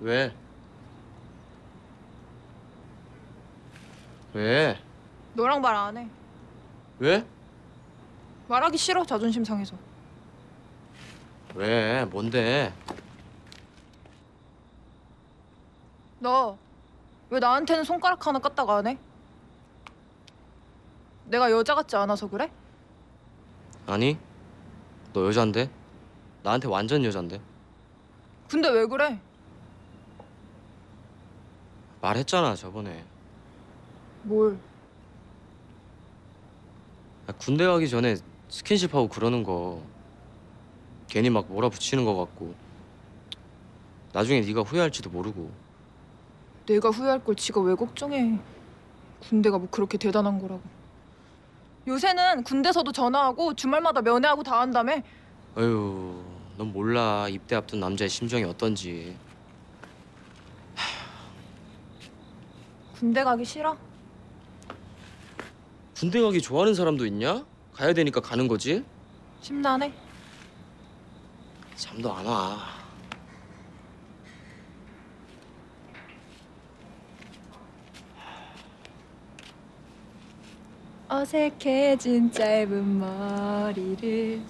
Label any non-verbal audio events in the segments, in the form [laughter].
왜? 왜? 너랑 말 안 해. 왜? 말하기 싫어 자존심 상해서. 왜? 뭔데? 너 왜 나한테는 손가락 하나 까딱 안 해? 내가 여자 같지 않아서 그래? 아니, 너 여잔데? 나한테 완전 여잔데? 근데 왜 그래? 말했잖아 저번에. 뭘? 아, 군대 가기 전에 스킨십하고 그러는 거 괜히 막 몰아붙이는 거 같고 나중에 네가 후회할지도 모르고 내가 후회할 걸 지가 왜 걱정해? 군대가 뭐 그렇게 대단한 거라고. 요새는 군대서도 전화하고 주말마다 면회하고 다 한다며. 어휴 넌 몰라 입대 앞둔 남자의 심정이 어떤지 [sighs] 군대 가기 싫어? 군대 가기 좋아하는 사람도 있냐? 가야 되니까 가는 거지 심란해? 잠도 안 와. 어색해진 짧은 머리를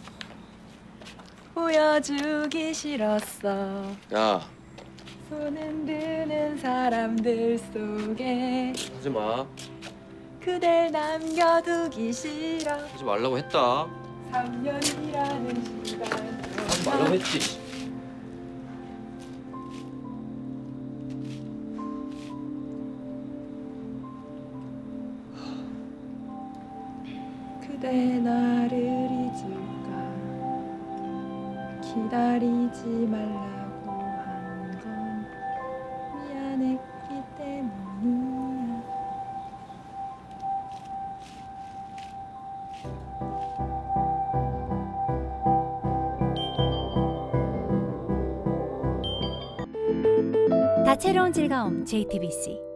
보여주기 싫었어. 야 손 흔드는 사람들 속에 하지 마. 그댈 남겨두기 싫어. 하지 말라고 했다. 3년이라는 시간. 하지 말라고 했지. 그대 나를 잊을까 기다리지 말라 다채로운 즐거움 JTBC